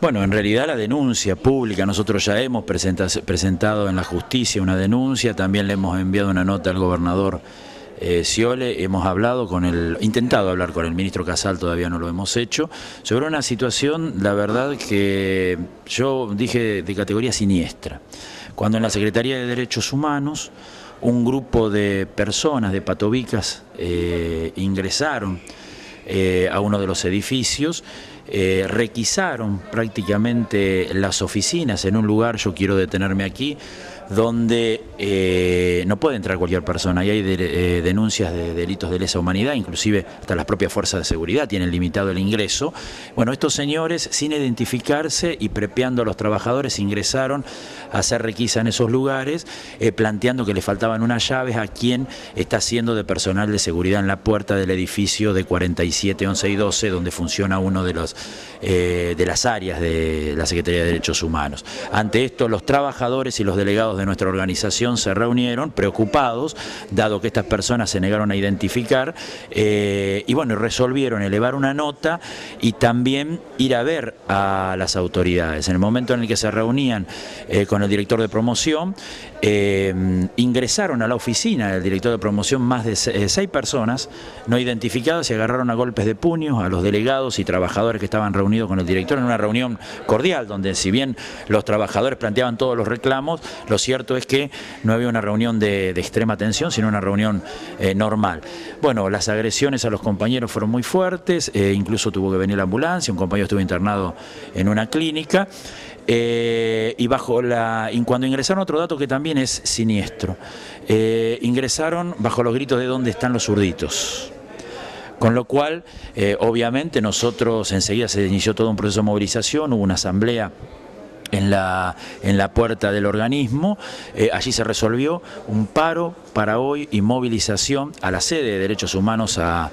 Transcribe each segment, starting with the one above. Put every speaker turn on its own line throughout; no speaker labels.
Bueno, en realidad la denuncia pública, nosotros ya hemos presentado en la justicia una denuncia, también le hemos enviado una nota al gobernador eh, hemos hablado con el, intentado hablar con el ministro Casal, todavía no lo hemos hecho, sobre una situación, la verdad que yo dije de categoría siniestra. Cuando en la Secretaría de Derechos Humanos un grupo de personas, de patovicas, eh, ingresaron eh, a uno de los edificios, eh, requisaron prácticamente las oficinas en un lugar, yo quiero detenerme aquí, donde eh, no puede entrar cualquier persona y hay eh, denuncias de delitos de lesa humanidad, inclusive hasta las propias fuerzas de seguridad tienen limitado el ingreso. Bueno, estos señores, sin identificarse y prepeando a los trabajadores, ingresaron a hacer requisa en esos lugares, planteando que le faltaban unas llaves a quien está haciendo de personal de seguridad en la puerta del edificio de 47, 11 y 12, donde funciona uno de, los, de las áreas de la Secretaría de Derechos Humanos. Ante esto, los trabajadores y los delegados de nuestra organización se reunieron preocupados, dado que estas personas se negaron a identificar, eh, y bueno, resolvieron elevar una nota y también ir a ver a las autoridades. En el momento en el que se reunían eh, con el director de promoción, eh, ingresaron a la oficina del director de promoción más de seis personas no identificadas y agarraron a golpes de puños a los delegados y trabajadores que estaban reunidos con el director en una reunión cordial, donde si bien los trabajadores planteaban todos los reclamos, los cierto es que no había una reunión de, extrema tensión, sino una reunión eh, normal. Bueno, las agresiones a los compañeros fueron muy fuertes, eh, incluso tuvo que venir la ambulancia, un compañero estuvo internado en una clínica. Eh, y bajo la y cuando ingresaron otro dato que también es siniestro ingresaron bajo los gritos de dónde están los zurditos con lo cual obviamente nosotros enseguida se inició todo un proceso de movilización hubo una asamblea en la, en la puerta del organismo. Eh, allí se resolvió un paro para hoy y movilización a la sede de Derechos Humanos a,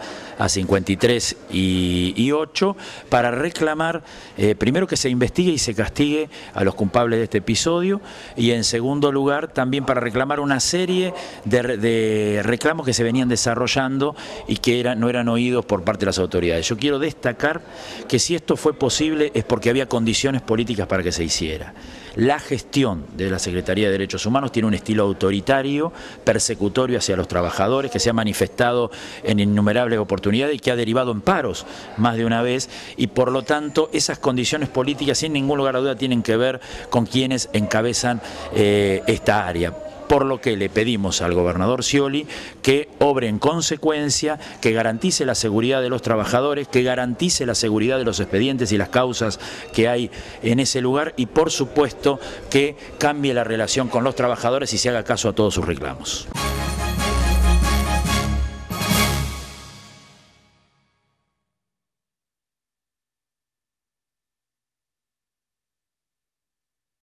53 y, 8 para reclamar, eh, primero que se investigue y se castigue a los culpables de este episodio y en segundo lugar también para reclamar una serie de, reclamos que se venían desarrollando y que eran, no eran oídos por parte de las autoridades. Yo quiero destacar que si esto fue posible es porque había condiciones políticas para que se hiciera. La gestión de la Secretaría de Derechos Humanos tiene un estilo autoritario, persecutorio hacia los trabajadores, que se ha manifestado en innumerables oportunidades y que ha derivado en paros más de una vez, y por lo tanto esas condiciones políticas sin ningún lugar a duda tienen que ver con quienes encabezan eh, esta área por lo que le pedimos al gobernador Scioli que obre en consecuencia, que garantice la seguridad de los trabajadores, que garantice la seguridad de los expedientes y las causas que hay en ese lugar y por supuesto que cambie la relación con los trabajadores y se haga caso a todos sus reclamos.